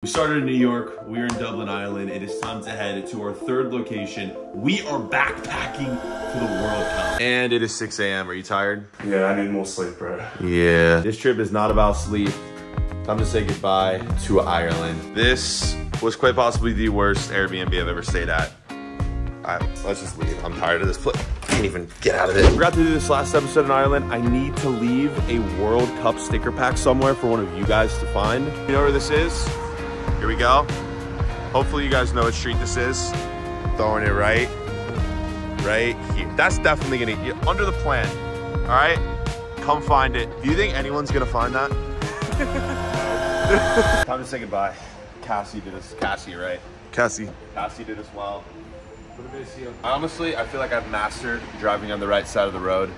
We started in New York, we're in Dublin, Ireland. It is time to head to our third location. We are backpacking to the World Cup. And it is 6 a.m. Are you tired? Yeah, I need more sleep, bro. Yeah. This trip is not about sleep. Time to say goodbye to Ireland. This was quite possibly the worst Airbnb I've ever stayed at. I, let's just leave. I'm tired of this place. Can't even get out of it. Forgot to do this last episode in Ireland. I need to leave a World Cup sticker pack somewhere for one of you guys to find. You know where this is? Here we go. Hopefully you guys know what street this is. Throwing it right, right here. That's definitely gonna, get under the plan, all right? Come find it. Do you think anyone's gonna find that? Time to say goodbye. Cassie did us, Cassie, right? Cassie. Cassie did us well. Honestly, I feel like I've mastered driving on the right side of the road,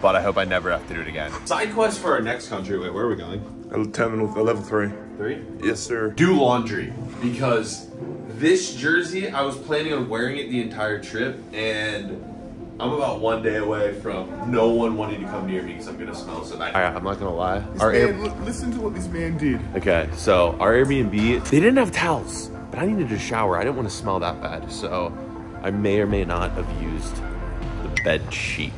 but I hope I never have to do it again. Side quest for our next country. Wait, where are we going? Terminal level three. Three? Yes, sir. do laundry because this jersey I was planning on wearing it the entire trip and I'm about one day away from no one wanting to come near me because I'm gonna smell so bad. I'm not gonna lie. Our Air- Man, li- listen to what this man did. okay, so our Airbnb they didn't have towels, but I needed to shower. I didn't want to smell that bad, so I may or may not have used the bed sheet.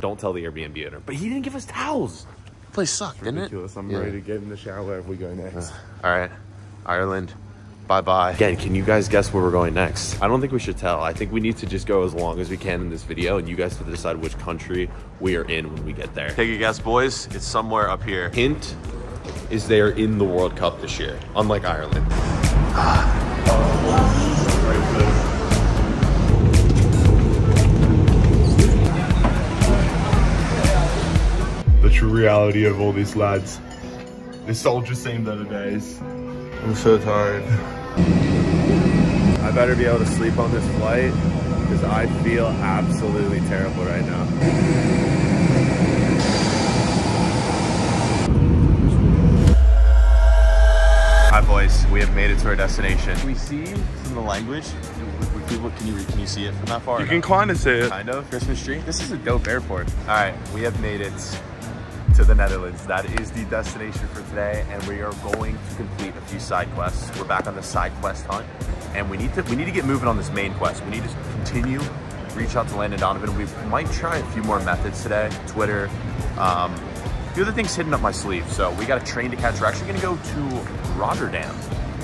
Don't tell the Airbnb owner, but he didn't give us towels. The place sucked, didn't it? I'm Yeah. ready to get in the shower if we go next. All right, Ireland. Bye bye. Again, can you guys guess where we're going next? I don't think we should tell. I think we need to just go as long as we can in this video, and you guys have to decide which country we are in when we get there. Take a guess, boys. It's somewhere up here. Hint is they are in the World Cup this year, unlike Ireland. Ah. True reality of all these lads. This soldier seemed the other days. I'm so tired. I better be able to sleep on this flight because I feel absolutely terrible right now. Hi boys, we have made it to our destination. Can we see from the language? Can you, can you see it from that far? You can kind of see it. kind of Christmas tree. This is a dope airport. All right, we have made it to the Netherlands. That is the destination for today, and we are going to complete a few side quests. We're back on the side quest hunt, and we need to we need to get moving on this main quest. We need to continue reach out to Landon Donovan. We might try a few more methods today. Twitter. Um, a few other things hidden up my sleeve. So we got a train to catch. We're actually gonna go to Rotterdam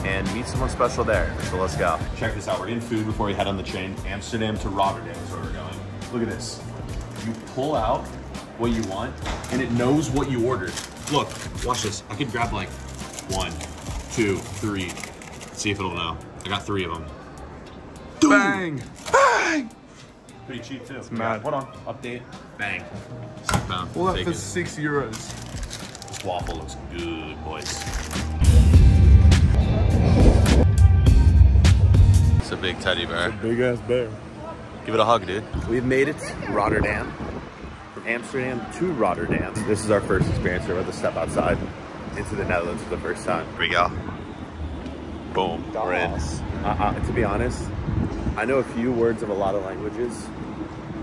and meet someone special there. So let's go. Check this out. We're in food before we head on the train. Amsterdam to Rotterdam is where we're going. Look at this. You pull out what you want and it knows what you ordered. Look, watch this. I could grab like one, two, three. See if it'll know. I got three of them. Bang! Bang! Pretty cheap too. It's mad. Hold on. Update. Bang. Six pound. All that Take for it. six euros. This waffle looks good, boys. It's a big teddy bear. A Big ass bear. Give it a hug, dude. We've made it to Rotterdam. From Amsterdam to Rotterdam. This is our first experience. We're about to step outside into the Netherlands for the first time. Here we go. Boom. We're in. Uh, uh, to be honest, I know a few words of a lot of languages.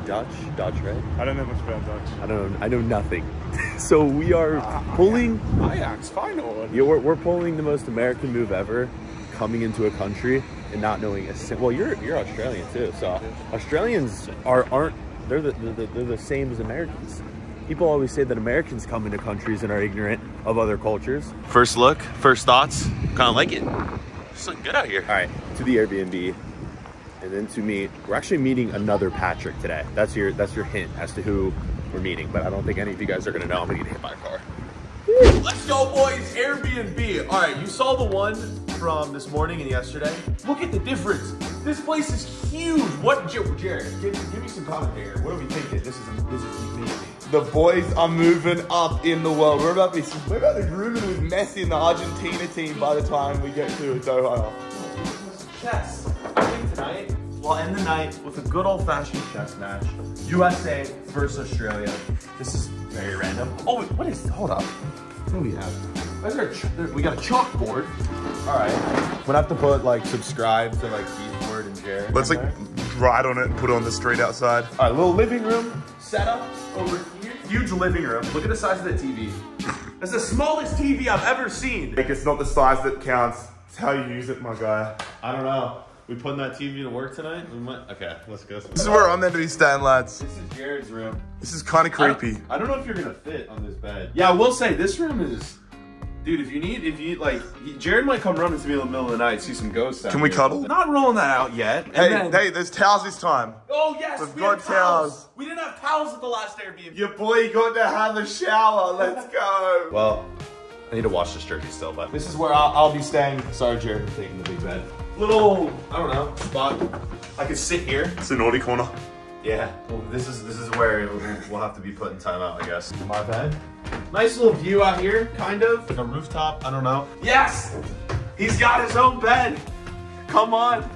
Dutch, Dutch, right? I don't know much about Dutch. I don't know. I know nothing. so we are pulling. Ajax, final. Yeah, we're, we're pulling the most American move ever, coming into a country and not knowing a sim- well. You're you're Australian too, so Australians are aren't they're the, they're the they're the same as Americans. People always say that Americans come into countries and are ignorant of other cultures. First look, first thoughts, kind of like it. It's looking good out here. All right, to the Airbnb, and then to meet. We're actually meeting another Patrick today. That's your that's your hint as to who we're meeting. But I don't think any of you guys are gonna know. I'm gonna get hit by a car. Let's go, boys. Airbnb. All right, you saw the one from this morning and yesterday. Look at the difference. This place is huge. What, Jarrad? Give, give me some commentary. What are we thinking? This is this is amazing. The boys are moving up in the world. We're about to be, we're about to be rooming with Messi in the Argentina team by the time we get to Doha. Chess. I think tonight we'll end the night with a good old-fashioned chess match. USA versus Australia. This is very random. Oh, wait, what is? Hold up. What do we have? There's our ch- there- we got a chalkboard. All right. We're gonna have to put like subscribe to like Keithword and Jarrad. Let's like there. ride on it and put it on the street outside. All right, little living room setup over here. Huge living room. Look at the size of that TV. That's the smallest TV I've ever seen. Like it's not the size that counts, It's how you use it, my guy. I don't know. We putting that TV to work tonight? We might. Okay, let's go. This is where I'm meant to be staying, lads. This is Jarrad's room. This is kind of creepy. I don't know if you're gonna fit on this bed. Yeah, I will say this room is, dude. If you need, if you like, Jarrad might come running to me in the middle of the night, see some ghosts. out Can we here. cuddle? Not rolling that out yet. Hey, then- hey, there's towels this time. Oh yes, We've we got towels. towels. We didn't have towels at the last Airbnb. Your boy got to have a shower. Let's go. Well, I need to wash this jersey still, but this is where I'll, I'll be staying. Sorry, Jarrad, for taking the big bed. Little, I don't know, spot. I could sit here. It's a naughty corner. Yeah. Well, this is this is where we'll, have to be putting time out, I guess. My bed. Nice little view out here, kind of. Like a rooftop. I don't know. Yes, he's got his own bed. Come on,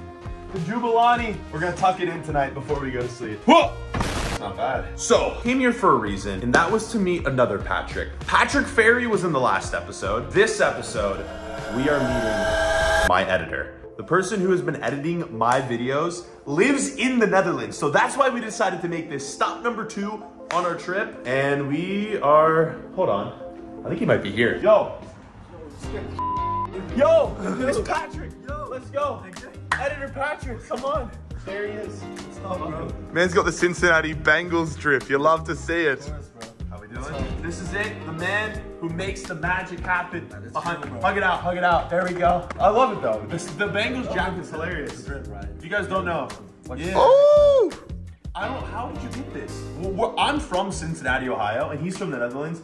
the Jabulani. We're gonna tuck it in tonight before we go to sleep. Whoa. Not bad. So, came here for a reason, and that was to meet another Patrick. Patrick Ferry was in the last episode. This episode, we are meeting my editor. The person who has been editing my videos lives in the Netherlands. So that's why we decided to make this stop number two on our trip. And we are, hold on. I think he might be here. Yo. Yo, it's Patrick. Yo, let's go. Editor Patrick, come on. There he is. Man's got the Cincinnati Bengals drip. You love to see it. Doing? This is it. The man who makes the magic happen. Behind, hug it out, hug it out. There we go. I love it though. This, the Bengals oh, jacket is hilarious. If you guys don't know, yeah. Oh! I don't. How did you get this? Well, I'm from Cincinnati, Ohio, and he's from the Netherlands,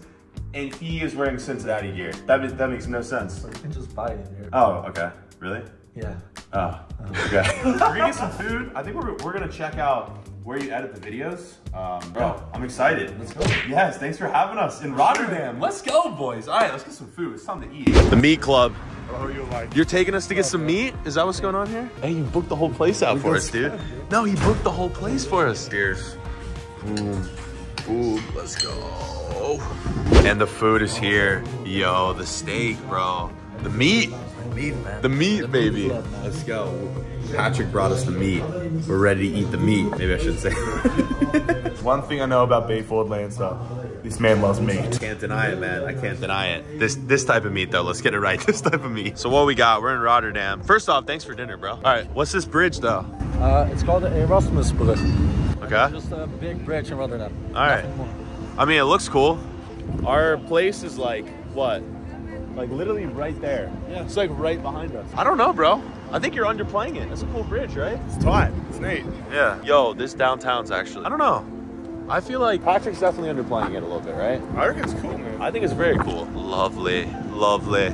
and he is wearing Cincinnati gear. That that makes no sense. You can just buy it here. Oh, okay. Really? Yeah. Oh, uh-huh. okay. we're gonna get some food. I think we're, we're gonna check out where you edit the videos. Um, bro, I'm excited. Let's go. Yes, thanks for having us in Rotterdam. Let's go, boys. All right, let's get some food. It's time to eat. The meat club. Oh, you're like. You're taking us to get some meat? Is that what's going on here? Hey, you booked the whole place out for us, dude. No, he booked the whole place for us. Cheers. Boom. Boom. Let's go. And the food is here. Yo, the steak, bro. The meat. Meat, man. The meat, baby. Let's go. Patrick brought us the meat. We're ready to eat the meat. Maybe I should say. One thing I know about B Ford Lancer, this man loves meat. Can't deny it, man. I can't deny it. This this type of meat, though. Let's get it right. This type of meat. So what we got? We're in Rotterdam. First off, thanks for dinner, bro. All right, what's this bridge, though? Uh, it's called the Erasmusbrug. Okay. Just a big bridge in Rotterdam. All right. I mean, it looks cool. Our place is like what? Like literally right there. Yeah. It's like right behind us. I don't know, bro. I think you're underplaying it. It's a cool bridge, right? It's tight. It's neat. Yeah. Yo, this downtown's actually. I don't know. I feel like Patrick's definitely underplaying it a little bit, right? I reckon it's cool, man. I think it's very cool. Lovely, lovely.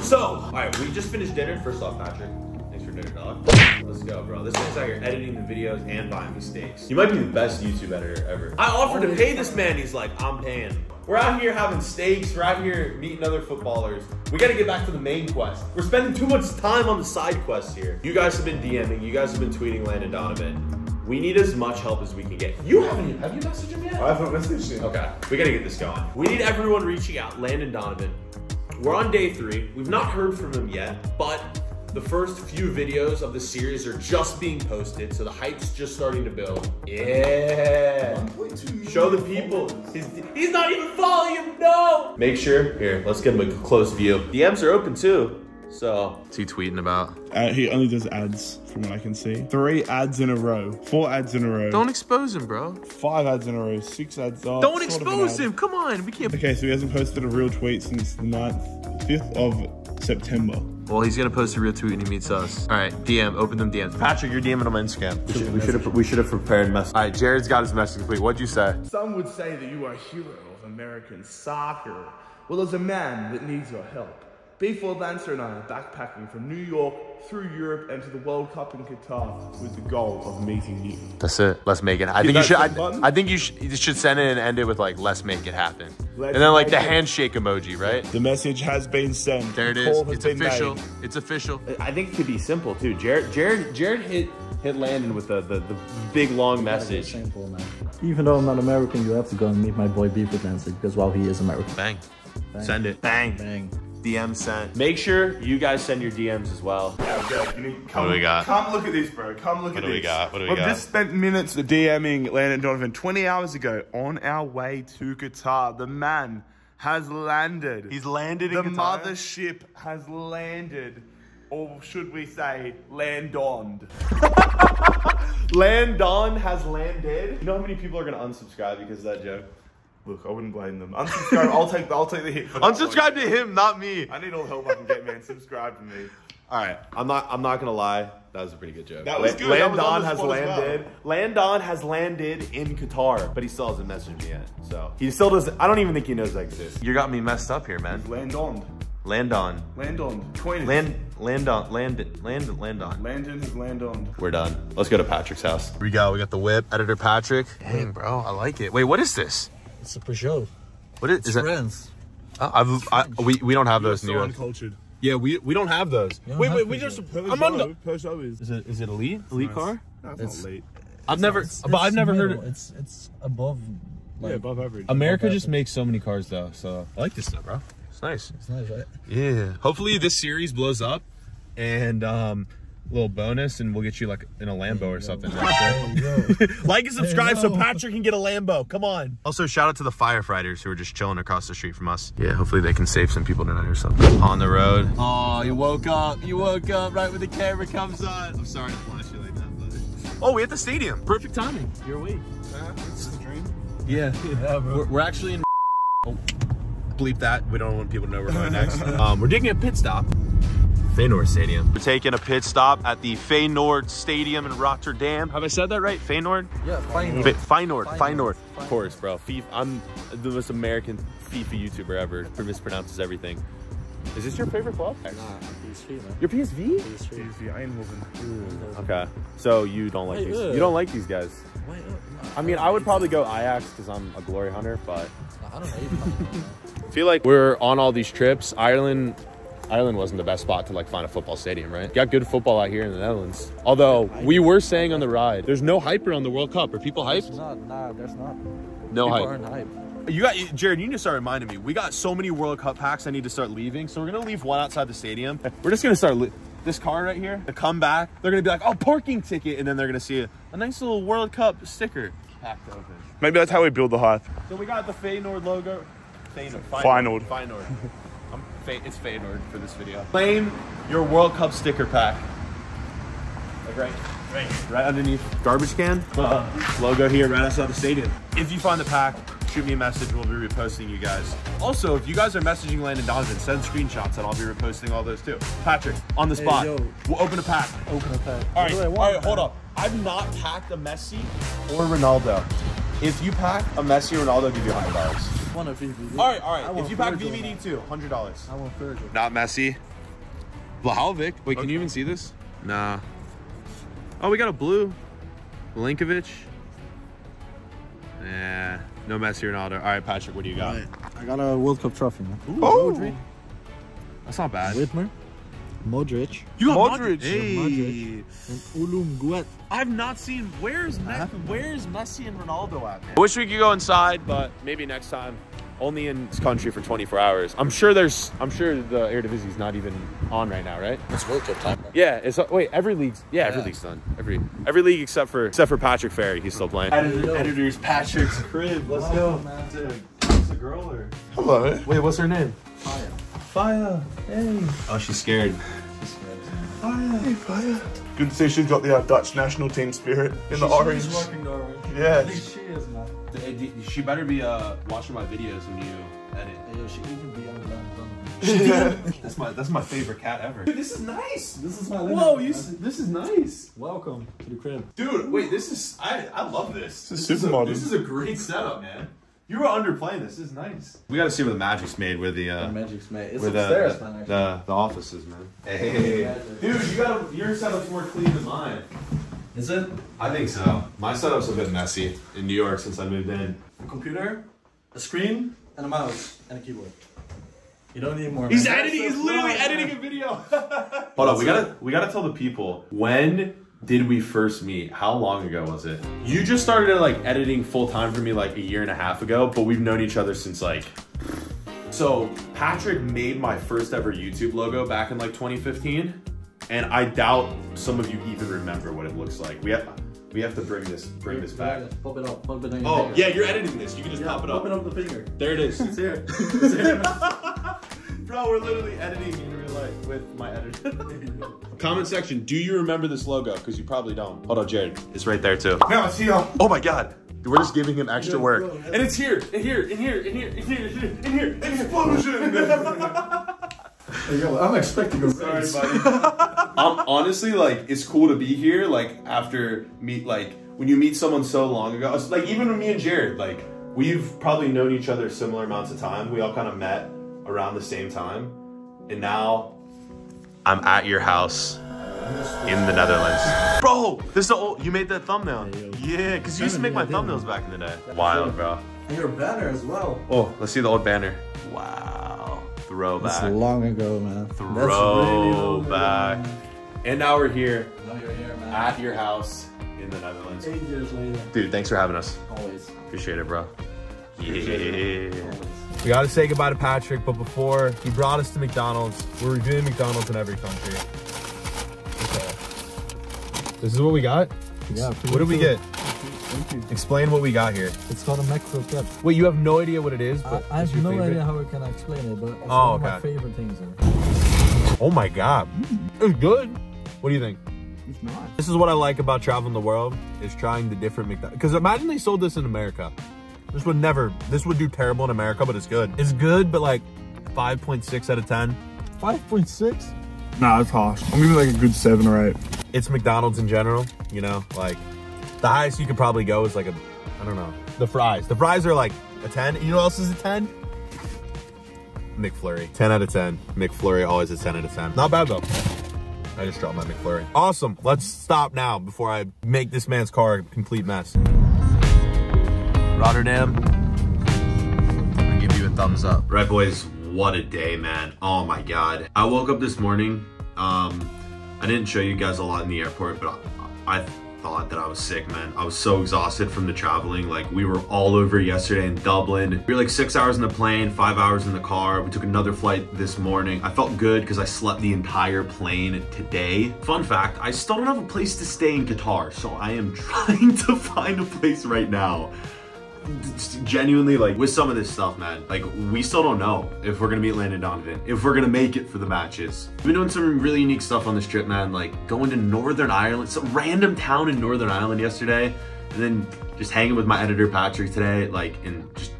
So, all right, we just finished dinner. First off, Patrick, thanks for dinner, dog. Let's go, bro. This man's out here editing the videos and buying me steaks. You might be the best YouTube editor ever. I offered to pay this man. He's like, I'm paying. We're out here having steaks. We're out here meeting other footballers. We got to get back to the main quest. We're spending too much time on the side quests here. You guys have been DMing. You guys have been tweeting Landon Donovan. We need as much help as we can get. You haven't. Have you messaged him yet? I haven't messaged him. Okay, we gotta get this going. We need everyone reaching out. Landon Donovan. We're on day three. We've not heard from him yet, but the first few videos of the series are just being posted, so the hype's just starting to build. Yeah. Show the people. He's, he's not even following him. No. Make sure. Here, let's get him a close view. DMs are open too. So, what's he tweeting about? Uh, he only does ads, from what I can see. Three ads in a row. Four ads in a row. Don't expose him, bro. Five ads in a row. Six ads. Oh, Don't sort of an expose him. Come on, we can't. Okay, so he hasn't posted a real tweet since the 9th, 5th of September. Well, he's gonna post a real tweet when he meets us. All right, DM, open them DMs. Patrick, you're DMing on Instagram. We should have we should have prepared mess. All right, Jarrad's got his message complete. What'd you say? Some would say that you are a hero of American soccer. Well, as a man that needs your help, BFord Lancer and I are backpacking from New York through Europe and to the World Cup in Qatar with the goal of meeting you. That's it. Let's make it. I think you should. I, send? I think you should, you should send it and end it with like "Let's make it happen," Let's and then like the it- handshake emoji, right? The message has been sent. There it The is. call has It's been official. made. It's official. I think it could be simple too. Jarrad, Jarrad, Jarrad hit hit Landon with the the, the big long message. Simple, man. Even though I'm not American, you have to go and meet my boy Beaver Dancer because while he is American. Bang. Send it. Bang. Bang. DM sent. Make sure you guys send your DMs as well. Yeah, you need, come, do we got? Come look at this, bro. Come look at this. What do this. we got? What do we We've got? just spent minutes DMing Landon Donovan 20 hours ago on our way to Qatar. The man has landed. He's landed the in Qatar. mothership has landed. Or should we say landoned? Landon has landed. You know how many people are gonna unsubscribe because of that joke? Look, I wouldn't blame them. Unsubscribe. I'll take. I'll take the hit for that. Unsubscribe to him, not me. I need all the help I can get, man. Subscribe to me. All right, I'm not. I'm not gonna lie. That was a pretty good joke. That was good. That was Landon on has spot as well. landed. Landon has landed in Qatar, but he still hasn't messaged me yet. So he still doesn't. I don't even think he knows that exists. You got me messed up here, man. Landoned. Landon. Landoned. Coin. Land. Landon. Land. Land. Landon. Landon has landoned. We're done. Let's go to Patrick's house. Here we go. We got the whip. Editor Patrick. Dang, bro, I like it. Wait, what is this? It's a Peugeot. What is, is it? Friends. Uh, I've, I, we we don't have those in New York. uncultured. Yeah, we we don't have those. don't Wait, have wait, we Peugeot. just. I'm on the. Peugeot is. Is it is it elite elite car? That's It's- not late. I've never, It's- but I've never middle. heard. It's it's above. Like, Yeah, above average. America above just average. makes so many cars though, so I like this stuff, bro. It's nice. It's nice, right? Yeah. Hopefully this series blows up, and um, little bonus, and we'll get you like in a Lambo or something. Hey, yo. like and subscribe so. Patrick can get a Lambo. Come on. Also, shout out to the firefighters who are just chilling across the street from us. Yeah, hopefully they can save some people tonight or something. On the road. Oh, you woke up. You woke up right when the camera comes on. I'm sorry to flash you like that, but. Oh, we at the stadium. Perfect timing. You're awake. It's a dream. Yeah. Yeah, bro. We're, we're actually in. Oh, bleep that. We don't want people to know we're going next. um, we're taking a pit stop. Feyenoord Stadium. We're taking a pit stop at the Feyenoord Stadium in Rotterdam. Have I said that right? Feyenoord? Yeah, fine. Fe- Feyenoord. Feyenoord. Feyenoord. Of course, bro. FIFA, I'm the most American FIFA YouTuber ever who mispronounces everything. Is this your favorite club? Nah, PS3, man. Your PSV? PS3. PSV Eindhoven. Okay. So you don't like Hey, these? yeah. You don't like these guys? Wait, uh, I mean, I would probably go Ajax because I'm a glory hunter, but I don't know. them. I feel like we're on all these trips. Ireland, Ireland wasn't the best spot to like find a football stadium, right? Got good football out here in the Netherlands. Although we were saying on the ride, there's no hype around the World Cup. Are people There's hyped? not, nah, there's not. No People hype. aren't hype. You got Jarrad. You need to start reminding me. We got so many World Cup packs. I need to start leaving. So we're gonna leave one outside the stadium. We're just gonna start. Li- this car right here. To come back, they're gonna be like, "Oh, parking ticket," and then they're gonna see a, a nice little World Cup sticker packed open. Maybe that's how we build the hype. So we got the Feyenoord logo. Feyenoord. Feyenoord. Feyenoord. I'm Fe- it's Feyenoord for this video. Claim your World Cup sticker pack. Like right, right, right underneath garbage can. Uh-huh. Uh-huh. Logo here, right outside the stadium. If you find the pack, shoot me a message. We'll be reposting you guys. Also, if you guys are messaging Landon Donovan, send screenshots, and I'll be reposting all those too. Patrick, on the Hey, spot, yo. we'll open a pack. Open a pack. All What right, do I all want, right, hold up. I've not packed a Messi or Ronaldo. If you pack a Messi or Ronaldo, I'll give you hundred dollars. I want a VVD. All right, all I right. want If you pack Virgil, VVD man. too, hundred dollars. I want Virgil. Not Messi. Vlahovic. Wait, can you even see this? Nah. Oh, we got a blue. Milinkovic. Nah. No Messi Ronaldo. All right, Patrick, what do you got? Alright, I got a World Cup trophy, man. Oh, that's not bad. Whitmer, Modric, You got Modric. Hey. and Ulum I've not seen. Where's Me- Where's Messi and Ronaldo at, man? I wish we could go inside, but maybe next time. Only in this country for 24 hours. I'm sure there's. I'm sure the air Eredivisie is not even on right now, right? It's World Cup time. Yeah. It's wait. Every league's. Yeah, every league's done. Every every league except for except for Patrick Ferry. He's still playing. Yo. Editor's Patrick's crib. Let's Welcome, man. It's a girl or? Hello. Wait, what's her name? Fire. Fire. Hey. Oh, she's scared. Fire. Hey, Fire. Good to see she's got the uh, Dutch national team spirit in the orange. She's working the orange. Yeah. I think she is, man. She better be uh watching my videos when you edit. Yeah, she even be on London. That's my that's my favorite cat ever. Dude, this is nice. This is my Whoa, limit, you, man. s- this is nice. Welcome to the crib. Dude, wait, this is I I love this. This is this super a, modern. This is a great setup, man. You were underplaying this. This is nice. We got to see where the magic's made with the uh the Magic's made. It's with the upstairs, the, man. Actually. the, the offices, man. Hey. Dude, you got your setup's more clean than mine. Is it? I think so. My setup's a bit messy in New York since I moved in. A computer, a screen, and a mouse, and a keyboard. You don't need more. He's man. editing. He's literally editing a video. Hold on, we gotta we gotta tell the people when did we first meet? How long ago was it? You just started like editing full time for me like a year and a half ago, but we've known each other since like. So Patrick made my first ever YouTube logo back in like 2015, and I doubt some of you even remember what it looks like. We have we have to bring this bring this back. Pop it up. Pop it on your Oh finger. yeah, you're editing this. You can just Yeah, pop it up. Pop it up. up the finger. There it is. It's here. It's here. Bro, we're literally editing in real life with my editor. Comment section, do you remember this logo? Because you probably don't. Hold on, Jarrad. It's right there too. Now I see how. Oh my god. We're just giving him extra work. And it's here, and here, and here, and here, and here, and here, and here. Explosion! I'm expecting a Sorry, buddy. um, honestly, like, it's cool to be here, like, after meet, like, when you meet someone so long ago. Like, even with me and Jarrad, like, we've probably known each other similar amounts of time. We all kind of met around the same time. And now, I'm at your house in the Netherlands. Bro, this is the old, you made that thumbnail. Yeah, because you used to make my thumbnails back in the day. Wild, bro. And your banner as well. Oh, let's see the old banner. Wow. That's long ago, man. That's really Throwback. And now we're here Now you're here, man. at your house in the Netherlands. Eight years later. Dude, thanks for having us. Always. Appreciate it, bro. Yeah. Always. We gotta say goodbye to Patrick, but before he brought us to McDonald's, we're reviewing McDonald's in every country. Okay. This is what we got? Yeah. What did we get? Thank you. Explain what we got here. It's called a McKroket. Wait, you have no idea what it is, I, but I it's have no favorite? idea how I can explain it, but it's Oh, one of my favorite things. There. Oh my god. Mm. It's good. What do you think? It's not. This is what I like about traveling the world is trying the different McDonald's. Because imagine they sold this in America. This would never. This would do terrible in America, but it's good. It's good, but like 5.6 out of 10. Five point six. Nah, it's harsh. I'm giving like a good seven or eight. It's McDonald's in general. You know, like the highest you could probably go is like a, I don't know, the fries. The fries are like a 10. You know what else is a 10? McFlurry. 10 out of 10. McFlurry always a 10 out of 10. Not bad though. I just dropped my McFlurry. Awesome. Let's stop now before I make this man's car a complete mess. Rotterdam. I'm gonna give you a thumbs up. Right, boys, what a day, man. Oh my God. I woke up this morning. Um, I didn't show you guys a lot in the airport, but I, I thought that I was sick, man. I was so exhausted from the traveling. Like, we were all over yesterday in Dublin. We were like six hours in the plane, five hours in the car. We took another flight this morning. I felt good because I slept the entire plane today. Fun fact, I still don't have a place to stay in Qatar, so I am trying to find a place right now genuinely like with some of this stuff man like we still don't know if we're gonna meet landon donovan if we're gonna make it for the matches. We've been doing some really unique stuff on this trip man like going to northern ireland some random town in northern ireland yesterday and then just hanging with my editor patrick today like in just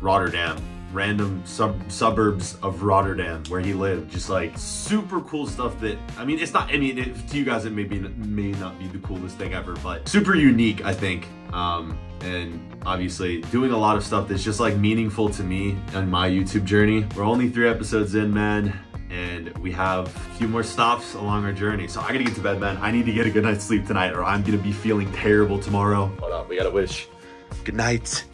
rotterdam random sub suburbs of rotterdam where he lived just like super cool stuff that i mean it's not i mean it, to you guys it may be may not be the coolest thing ever but super unique i think um and obviously doing a lot of stuff that's just like meaningful to me and my YouTube journey. We're only three episodes in, man, and we have a few more stops along our journey. So I gotta get to bed, man. I need to get a good night's sleep tonight or I'm gonna be feeling terrible tomorrow. Hold on, we gotta wish good night.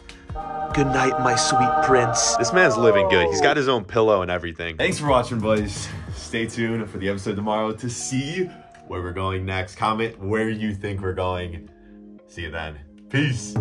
Good night, my sweet prince. This man's living good. He's got his own pillow and everything. Thanks for watching, boys. Stay tuned for the episode tomorrow to see where we're going next. Comment where you think we're going. See you then. Peace.